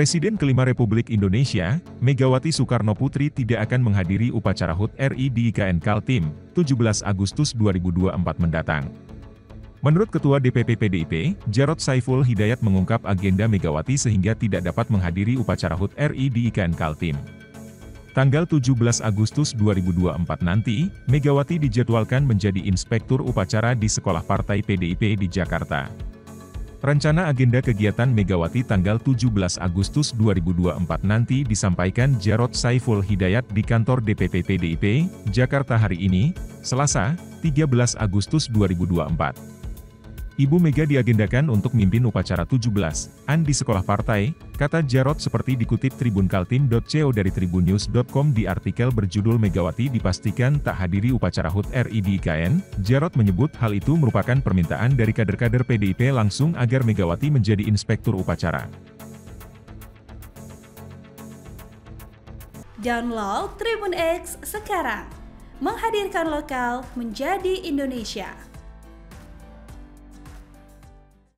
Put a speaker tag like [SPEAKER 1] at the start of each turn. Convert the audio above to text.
[SPEAKER 1] Presiden kelima Republik Indonesia, Megawati Soekarno Putri tidak akan menghadiri upacara HUT RI di IKN Kaltim, 17 Agustus 2024 mendatang. Menurut Ketua DPP PDIP, Jarod Saiful Hidayat mengungkap agenda Megawati sehingga tidak dapat menghadiri upacara HUT RI di IKN Kaltim. Tanggal 17 Agustus 2024 nanti, Megawati dijadwalkan menjadi inspektur upacara di Sekolah Partai PDIP di Jakarta. Rencana agenda kegiatan Megawati tanggal 17 Agustus 2024 nanti disampaikan Jarod Saiful Hidayat di kantor DPP PDIP, Jakarta hari ini, Selasa, 13 Agustus 2024. Ibu Mega diagendakan untuk mimpin upacara 17-an di sekolah partai, kata Jarot seperti dikutip Tribun Kaltim.co dari tribunnews.com di artikel berjudul Megawati dipastikan tak hadiri upacara HUT RI di IKN, Jarot menyebut hal itu merupakan permintaan dari kader-kader PDIP langsung agar Megawati menjadi inspektur upacara.
[SPEAKER 2] Download Tribun X sekarang, menghadirkan lokal menjadi Indonesia.